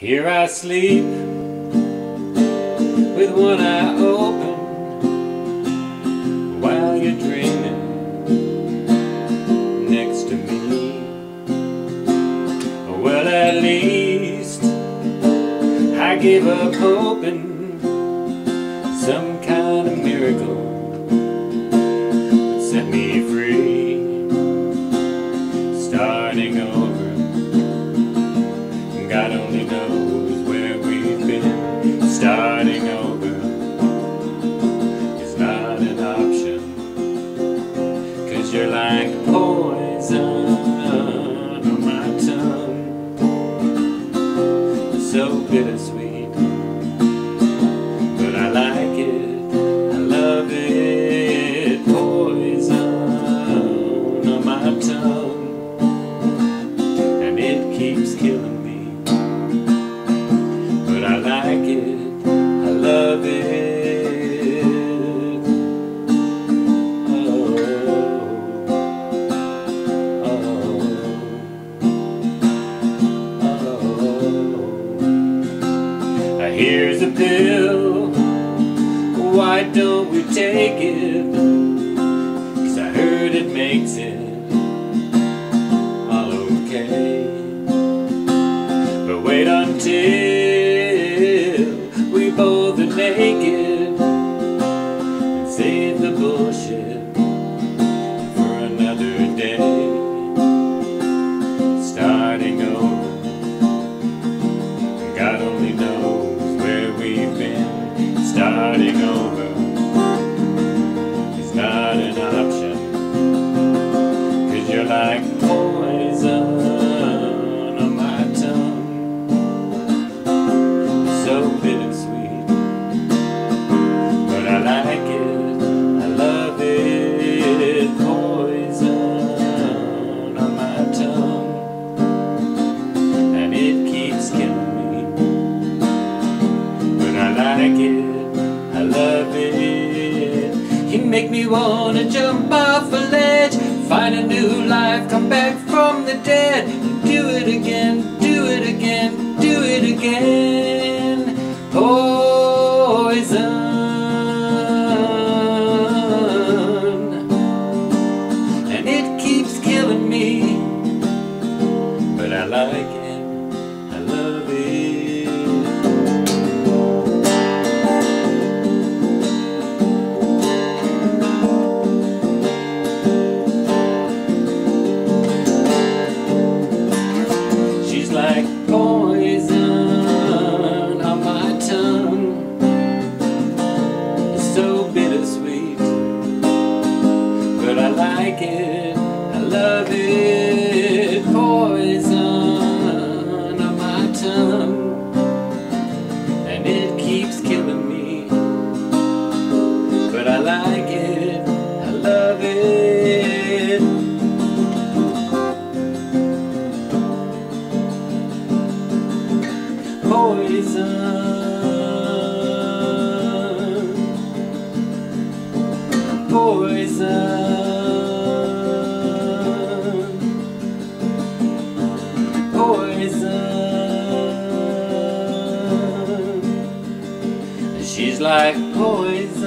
Here I sleep with one eye open while you're dreaming next to me. Well, at least I gave up hoping some kind of miracle would set me free. Starting over, bittersweet, but I like it, I love it. Poison on my tongue, and it keeps killing me. Why don't we take it? Cause I heard it makes it all okay. But wait until You make me wanna jump off a ledge, find a new life, come back from the dead. Do it again, do it again, do it again. Like it. I love it. Poison. Poison. Poison. She's like poison